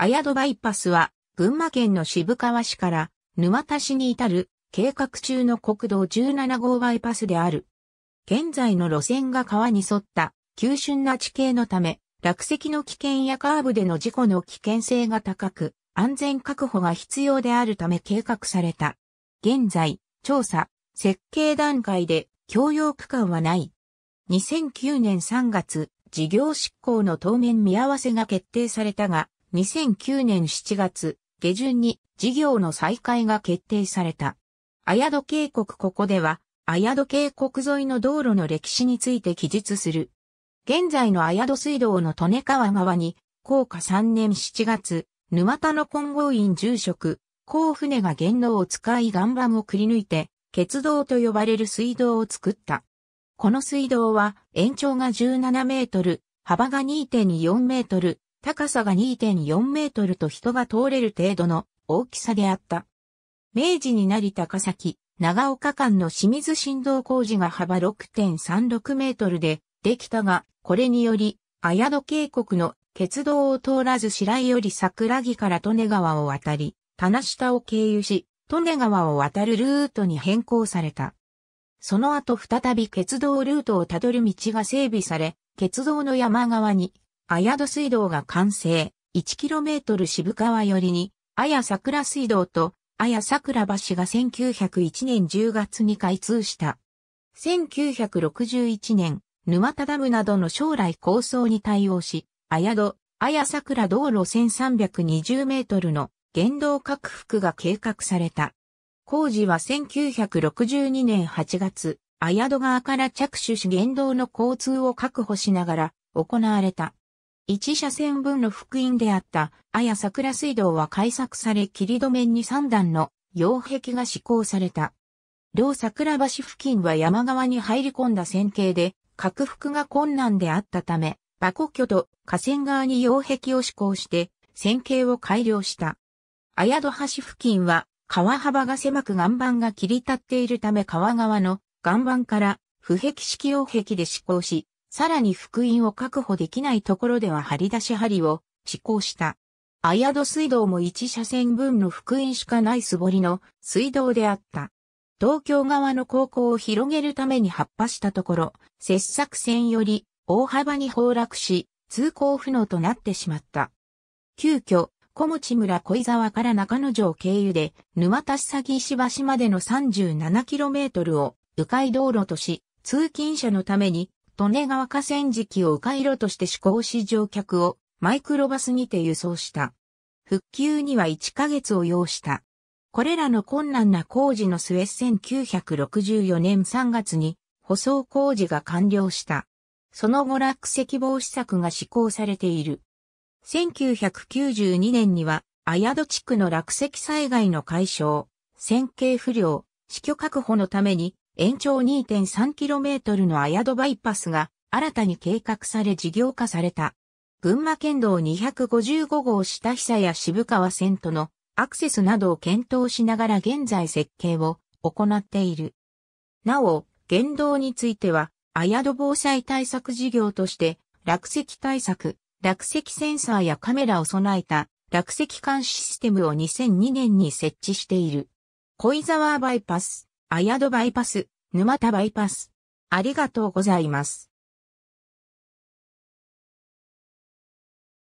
綾戸バイパスは、群馬県の渋川市から沼田市に至る計画中の国道17号バイパスである。現在の路線が川に沿った急峻な地形のため、落石の危険やカーブでの事故の危険性が高く、安全確保が必要であるため計画された。現在、調査、設計段階で共用区間はない。2009年3月、事業執行の当面見合わせが決定されたが、2009年7月、下旬に事業の再開が決定された。綾戸渓谷ここでは、綾戸渓谷沿いの道路の歴史について記述する。現在の綾戸水道の利根川側に、高下3年7月、沼田の金剛院住職、甲船が原能を使い岩盤をくり抜いて、鉄道と呼ばれる水道を作った。この水道は延長が17メートル、幅が2.4メートル、高さが2.4メートルと人が通れる程度の大きさであった。明治になり高崎、長岡間の清水振動工事が幅6.36メートルでできたが、これにより、綾戸渓谷の鉄道を通らず白井より桜木から利根川を渡り、棚下を経由し、利根川を渡るルートに変更された。その後再び鉄道ルートをたどる道が整備され、鉄道の山側に綾戸水道が完成、1km 渋川寄りに、綾桜水道と綾桜橋が1901年10月に開通した。1961年、沼田ダムなどの将来構想に対応し、綾戸、綾桜道路1320メートルの原道拡幅が計画された。工事は1962年8月、綾戸側から着手し原道の交通を確保しながら行われた。一車線分の福音であった、綾桜水道は開削され切り止めに三段の擁壁が施行された。両桜橋付近は山側に入り込んだ線形で、拡幅が困難であったため、馬古居と河川側に擁壁を施行して、線形を改良した。綾戸橋付近は、川幅が狭く岩盤が切り立っているため川側の岩盤から不壁式擁壁で施行し、さらに福音を確保できないところでは張り出し針を施行した。綾戸水道も一車線分の福音しかない素堀の水道であった。東京側の高校を広げるために発破したところ、切削線より大幅に崩落し、通行不能となってしまった。急遽、小持村小井沢から中野城経由で、沼田市詐石橋までの 37km を迂回道路とし、通勤者のために利根川河川敷を迂回路として施行し乗客をマイクロバスにて輸送した。復旧には1ヶ月を要した。これらの困難な工事の末1964年3月に舗装工事が完了した。その後落石防止策が施行されている。1992年には、綾戸地区の落石災害の解消、線形不良、死去確保のために延長 2.3km の綾戸バイパスが新たに計画され事業化された。群馬県道255号下久や渋川線とのアクセスなどを検討しながら現在設計を行っている。なお、現道については、綾戸防災対策事業として、落石対策、落石センサーやカメラを備えた落石監視システムを2002年に設置している。小井沢バイパス。綾戸バイパス、沼田バイパス。ありがとうございます。